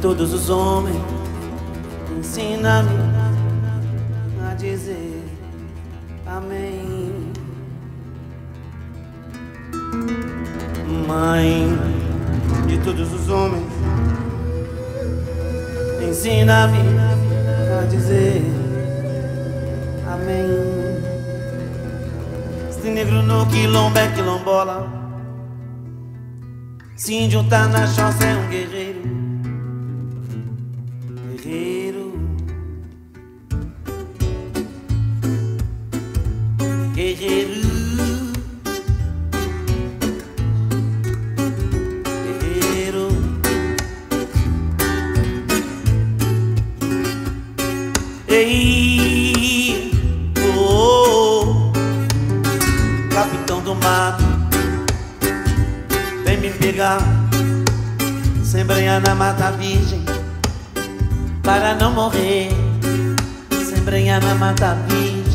todos os homens, ensina-me a dizer amém. Mãe de todos os homens, ensina-me a dizer amém. Se negro no quilombo é quilombola. Se índio tá na chance é um guerreiro. Guerreiro. Guerreiro. Guerreiro. Ei, oh, capitão do mato, vem me pegar, sem brenha na mata virgem, para não morrer, sem brenha na mata virgem,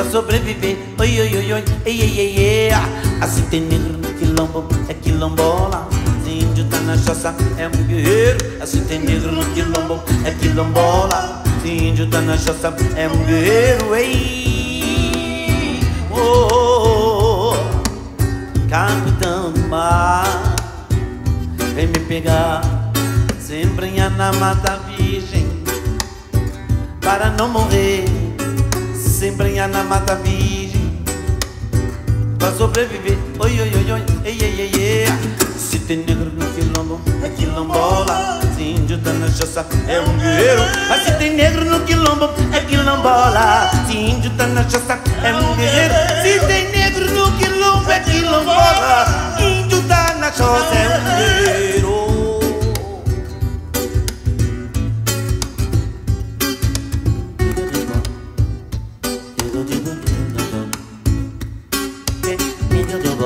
pra sobreviver. Oi, oi, oi, oi, ei, ei, ei, ei, assim tem negro no quilombo, é quilombola. Índio tá na choça, é um guerreiro. Assim tem negro no quilombo, é quilombola. Índio tá na choça, é um guerreiro. Ei, oh, oh, oh. capitão do mar, vem me pegar, sempre na mata virgem, para não morrer, sempre na mata virgem, para sobreviver. Oi, oi, oi, oi, ei, ei, ei, ei. Se tem negro no quilombo, é quilombola. Se índio tá na choça, é um guerreiro. Mas se tem negro no quilombo, é quilombola. Se índio tá na choça,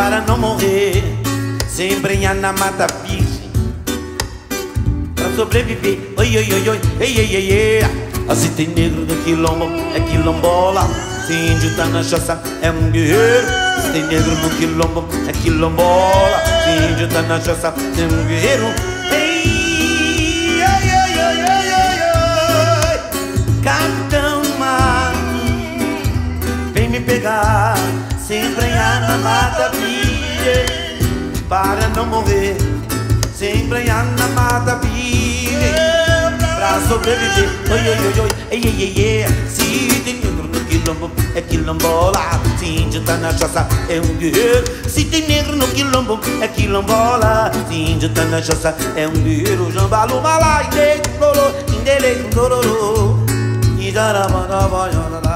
para não morrer, sem brenha na mata virgem, pra sobreviver. Oi, oi, oi, oi, ei, ei, ei, ei. Assim tem negro no quilombo, é quilombola. Se índio tá na choça, é um guerreiro. Se tem negro no quilombo, é quilombola. Se índio tá na choça, é um guerreiro. Ei, ai, ai, ai, ai, ai. Capitão Mar, vem me pegar, sempre na mata virgem, para não morrer, sempre na mata virgem, pra sobreviver. Oi, oi, oi, oi, ei, ei, ei. Se tem negro no quilombo, é quilombola. Se índio tá na choça, é um guerreiro. Se tem negro no quilombo, é quilombola. Se índio tá na choça, é um guerreiro. Jambalu, malá, indei, lolo, indele, dororo. Ijarabarabayarara.